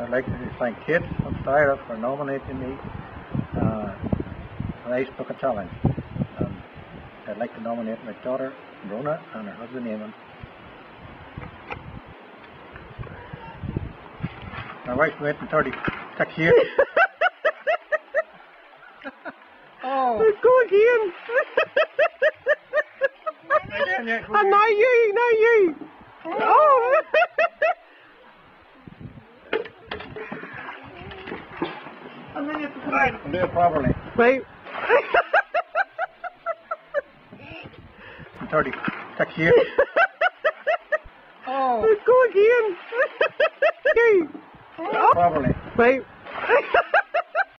I'd like to thank Kit and Stira for nominating me uh, for Ice Bucket Challenge. And I'd like to nominate my daughter, Rona, and her husband, Eamon. My wife's been waiting 36 years. oh, Let's go again. and now you, now you. Oh. I'll do it properly. right. 36 years. oh, Let's go again. you. properly. Right.